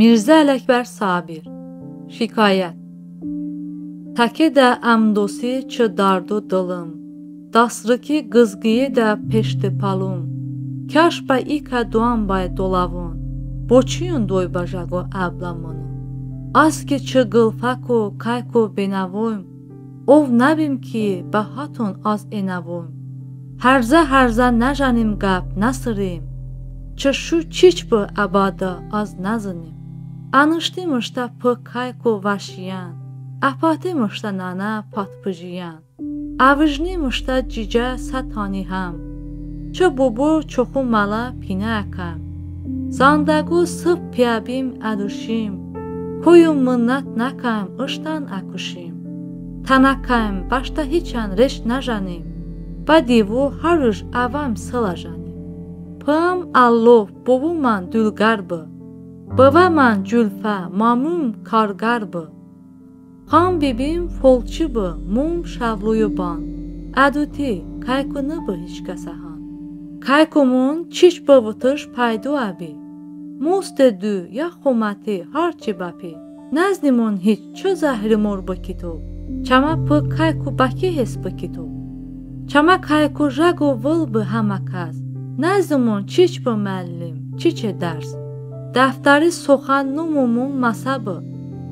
Mirzə Ələkbər Sabir Şikayət Təki də əmdosi çı dardu dılım Dasrıki qızqiyi də peşti palum. Kaş bə ikə duan bay dolavun Boçiyun doy bajago əblamunu Az ki çı qılfako kayko benavoym Ov nəbim ki bə hatun az هرزه هرزه نجانیم گپ نسریم. چه شو چیچ به آبادا از نزنیم. آنشتی مشتا پا کایکو وشیان اپاتی مشتا نانا پات پجیان. اوژنی مشتا جیجا ستانی هم. چه بوبو چخو مالا پینه اکم زندگو سب پیابیم ادوشیم. کویم منت نکم اشتان اکوشیم. تنکم باشتا هیچان رش نجانیم mınnat nakam ıştan akuşim, Tanakam başta hiçan reş najanim, Badivu haruj avam sılajanim. Pım Allah bobuman dülgarbı, Baba man cülfə, mamum karqarbı. Xan bibim folçıbı, mum şavluyuban. Əduti, kaykunıbı hiç kəsəhan. Kaykumun çiş bıvıtış paydu abi. Mustedü ya xomati harçı bapi. Nəznimun hiç çö zəhri mor bıkitu. Çama pı kayku baki hes bıkitu. Çama kayku jago vılbı hamakaz. Nəznimun çiç bı məllim, çiçe ders. Dəftəri soxannumumun masabı,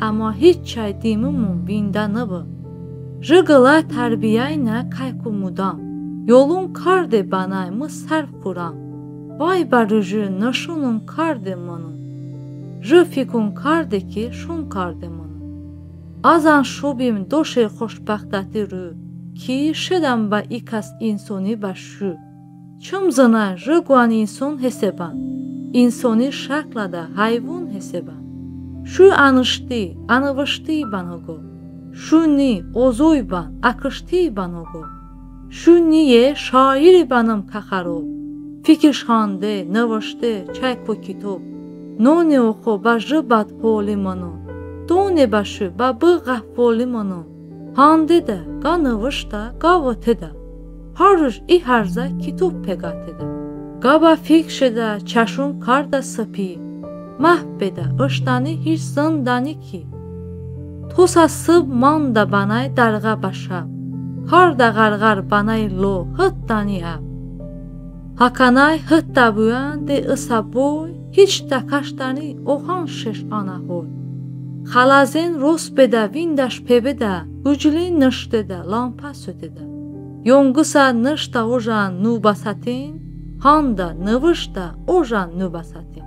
amma heç çay dimumun vindanıbı. Rıqıla tərbiyəylə kaykumudan, yolun kardı banay mı sərf kuram. Vay barıcı nışunun kardı mının. Rıfikun kardı ki şun kardı mının. Azan şubim doşe xoşbəxtəti rü, ki şedəm ba ikas insoni ba şu. Çımzına rıqvan inson heseban. инсонӣ шаклада ҳайвон ҳесебанд шу аныштӣ анывыштӣ баного шу ни озӯй бан акыштӣ баного шу ние шоири банам кахароб фикршонде наваште чайку китоб ноне охо ба жибад ҳоли мано доне ба шу ба бы ғаффоли мано Հանդիդը կա նվշտա, կա ոթեդա։ Հարուր իհարզա կիտուբ պեգատեդա։ Գաբա ֆիքշեդա չաշուն քարտա սփի։ Մահպեդա ոշտանի հիր սնդանի կի։ Թոսասը մանդա բանայ դարգա բաշա։ Քարդա ղարղար բանայ լո հտտանիա։ Հականայ հտտաբուան դե ըսաբոյ հիչ տակաշտանի օհան շեշ անահոյ։ Xalazen ros bedə vindaş pebedə, güclü nışdedə lampa sötedə. Yongusa nışda ojan nubasatin, Handa, Nıvışda, Ojan nübasati.